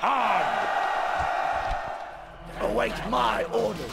Khan! Await my orders!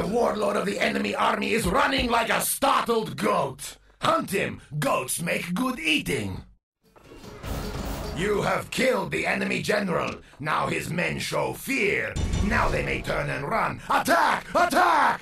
The warlord of the enemy army is running like a startled goat. Hunt him. Goats make good eating. You have killed the enemy general. Now his men show fear. Now they may turn and run. Attack! Attack!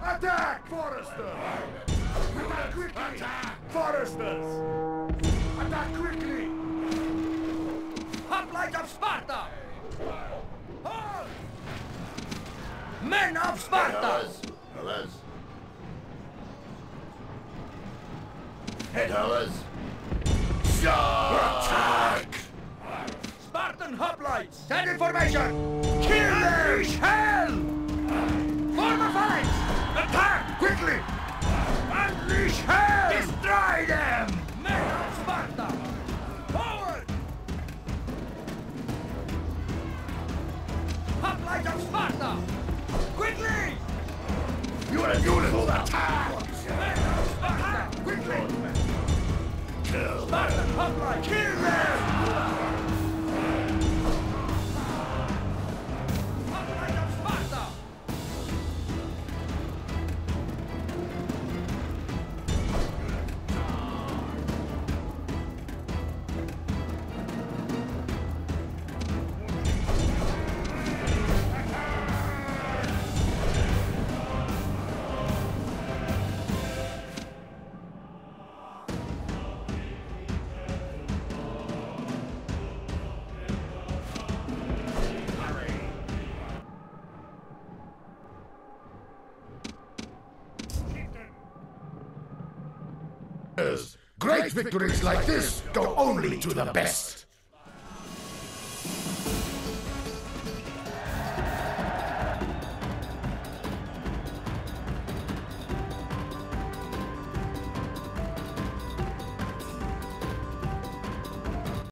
Quickly! Attack! Forester! Attack quickly! Foresters! Attack quickly! Hoplite of Sparta! Hold! Men of Sparta! Fellas. Head fellas. Attack! Spartan hoplites! Send information! Kill them! Hell! Quickly! Unleash hell! Destroy Great victories like this go only to the best.